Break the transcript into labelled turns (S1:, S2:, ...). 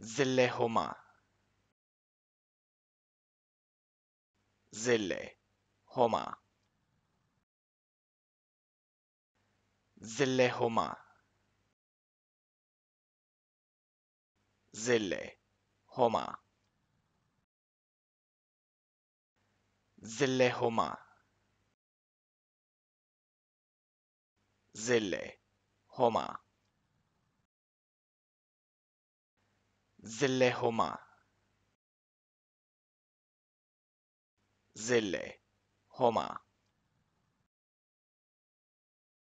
S1: zille homa. Zillehuma zille homa زلهما زلهما